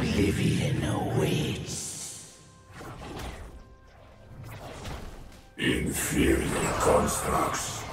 Oblivion awaits. Inferior constructs.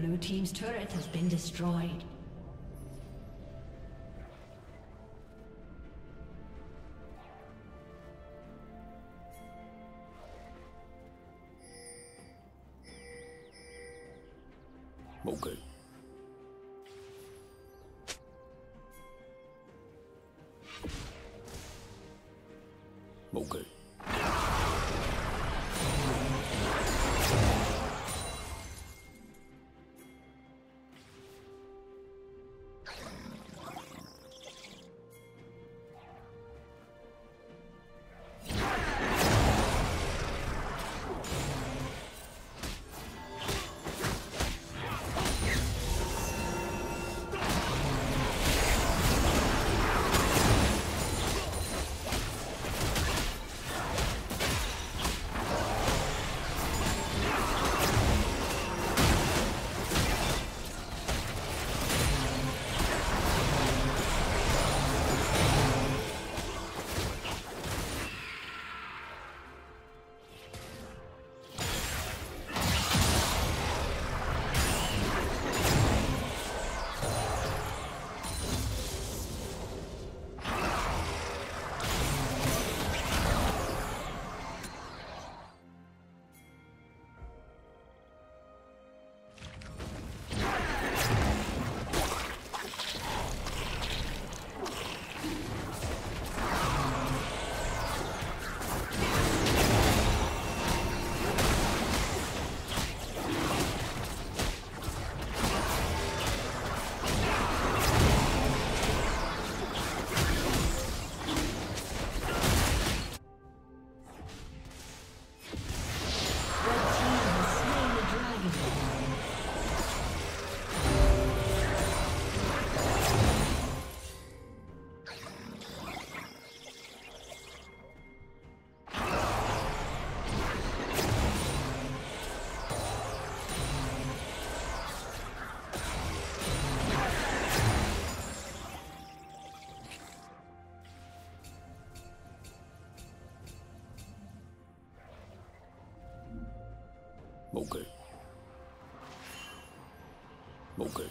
Blue Team's turret has been destroyed. Okay. Okay. Okay.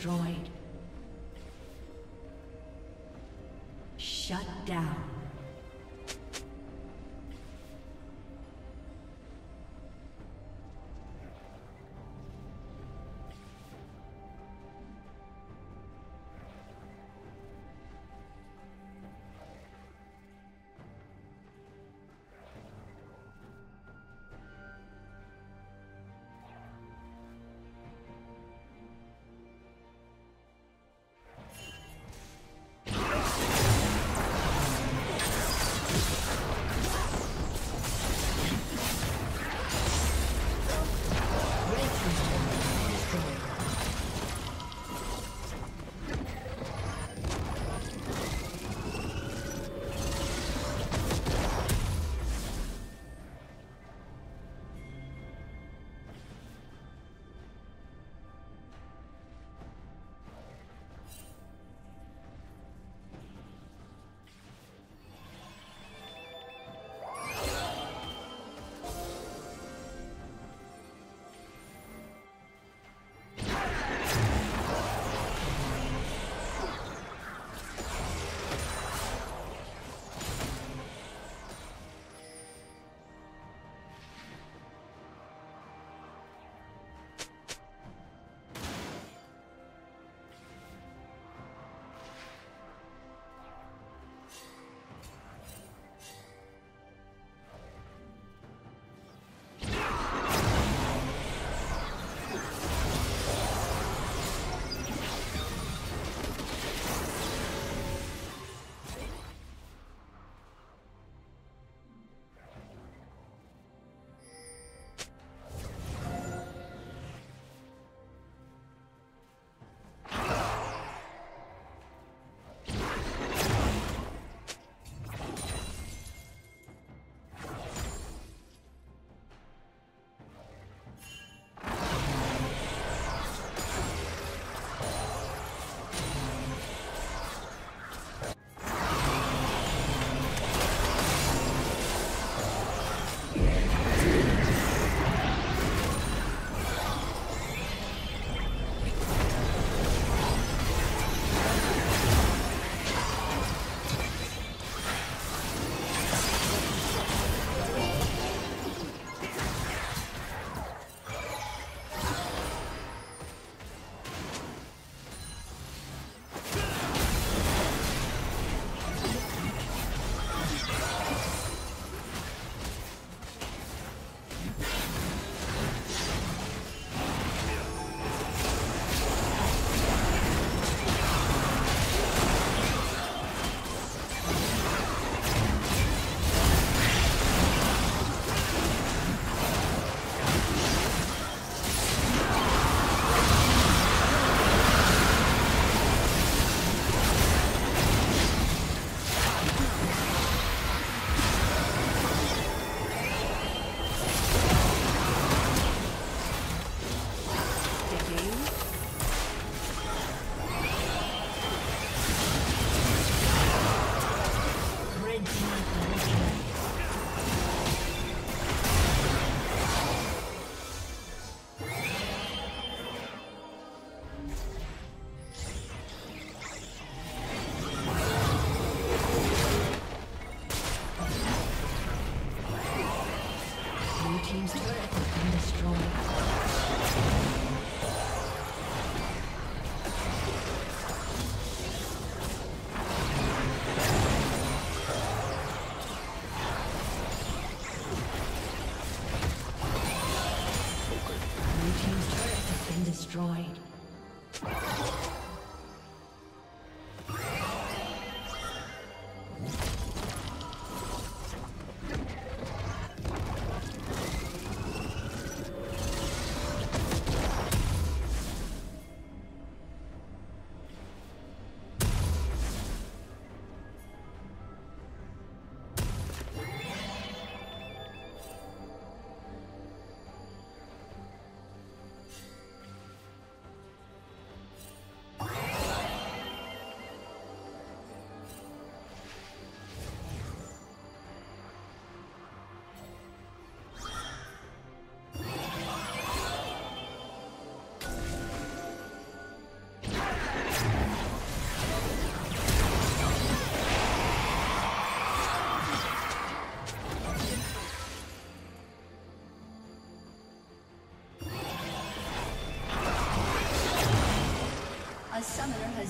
Destroyed.